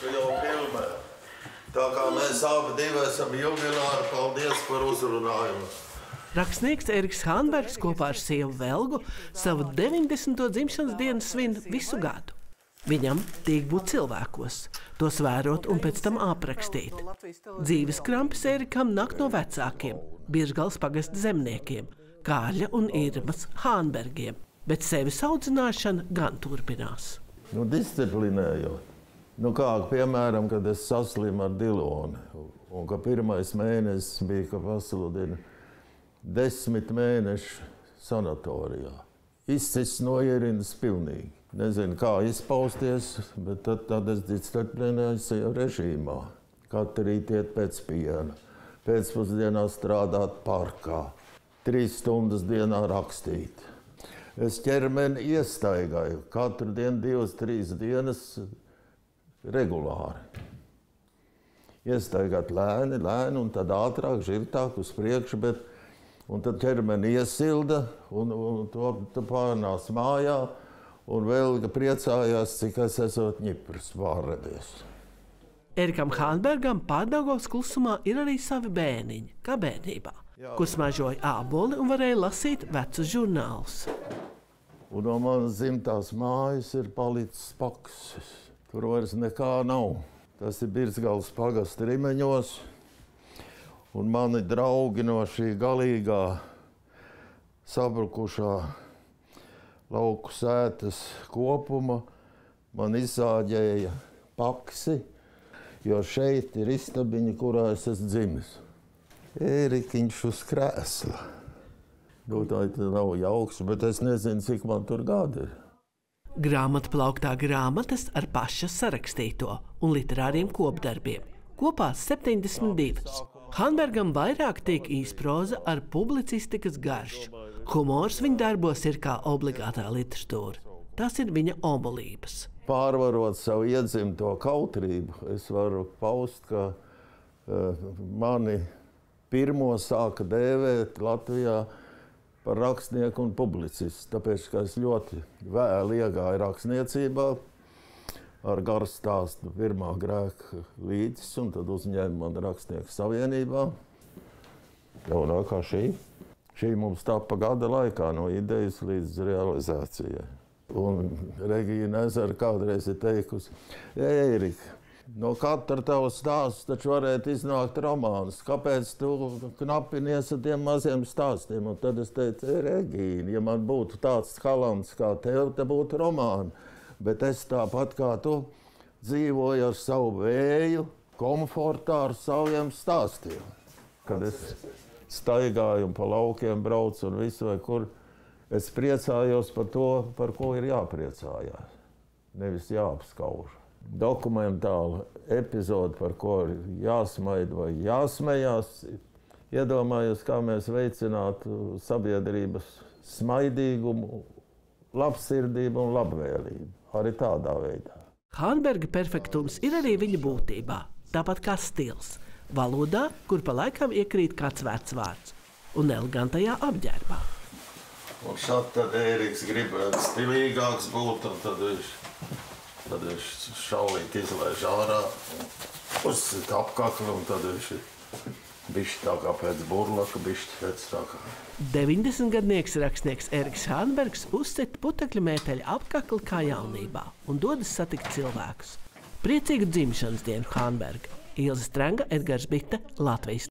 tu jau filmē. Tā kā mēs abi divi esam jubilāri, paldies par uzrunājumu. Rakstnieks Eriks Hanbergs kopā ar sievu Velgu savu 90. dzimšanas dienu svin visu gadu. Viņam tiek būt cilvēkos, tos vērot un pēc tam aprakstīt. Dzīves krampis Erikam nāk no vecākiem, Biržgals pagasta zemniekiem, Kārļa un Irmas Hānbergiem, bet sevis audzināšana gan turpinās. Nu, disciplinējot. Nu, kā piemēram, kad es saslimu ar Dilonu, un ka pirmais mēnesis bija, ka pasludina desmit mēnešu sanatorijā. Izcis no ierindas pilnīgi. Nezinu, kā izpausties, bet tad, tad es disciplinēju režīmā. Katru rītu iet pēc piena, pēcpusdienā strādāt parkā, trīs stundas dienā rakstīt. Es ķermeni iestaigāju katru dienu, divas, trīs dienas regulāri. Iestaigāt lēni, lēni, un tad ātrāk, žirtāk uz priekšu, bet un tad ķermeni iesilda, un, un to, to pārnās mājā, un vēl priecājās, cik es esmu ņiprs pārredies. Erikam Hānbergam pārdaugos klusumā ir arī savi bērniņi, kā bērnībā, kur smažoja āboli un varēja lasīt vecus žurnālus. Un no manas dzimtās mājas ir palicis paks. Tur vairs nekā nav. Tas ir Birzgals pagasts rimeņos. Un mani draugi no šī galīgā sabrukušā lauku sētas kopuma man izsāģēja paksi, jo šeit ir istabiņa, kurā es esmu dzimis. Ērikiņš uz krēsla. Nu, tā nav jauks, bet es nezinu, cik man tur gadi ir. Grāmatu plauktā grāmatas ar paša sarakstīto un literāriem kopdarbiem. Kopā 72. Hanbergam vairāk tiek īsproza ar publicistikas garšu. Humors viņa darbos ir kā obligātā literatūra. Tas ir viņa obolības. Pārvarot savu iedzimto kautrību, es varu paust, ka uh, mani pirmo sāka dēvēt Latvijā par rakstnieku un publicistu. Tāpēc, es ļoti vēlu iegāju rakstniecībā, ar garu stāstu pirmā grēka līdzes, un tad uzņēma man rakstnieku savienībā. Jaunākā šī. Šī mums tapa gada laikā no idejas līdz realizācijai. Un Regīna Ezera kādreiz ir teikusi, Ērika, no katra tava stāsta taču varētu iznākt romāns. Kāpēc tu knapinies ar tiem maziem stāstiem? Un tad es teicu, Regīna, ja man būtu tāds talants kā tev, te būtu romāni. Bet es tāpat kā tu dzīvoju ar savu vēju, komfortā, ar saviem stāstiem. Kad es staigāju un pa laukiem braucu un visu vai kur, es priecājos par to, par ko ir jāpriecājās. Nevis jāapskauž. Dokumentāla epizode, par ko ir jāsmaida vai jāsmējās, iedomājos, kā mēs veicinātu sabiedrības smaidīgumu, labsirdību un labvēlību. Arī tādā veidā. Hanberga perfektums ir arī viņa būtībā, tāpat kā stils. Valodā, kur pa laikam iekrīt kāds vecs vārds, un elegantajā apģērbā. Un šādi tad Ēriks gribētu stilīgāks būt, un tad viņš, tad viņš šaulīt izlaiž ārā, uzsit apkakli, un tad viņš ir bišķi tā kā pēc burlaka, bišķi pēc tā kā. 90-gadnieks rakstnieks Eriks Hānbergs uzsita putekļu mēteļa apkakli kā jaunībā un dodas satikt cilvēkus. Priecīgu dzimšanas dienu Hānberga! Ilza Strenga, Edgars Bite, Latvijas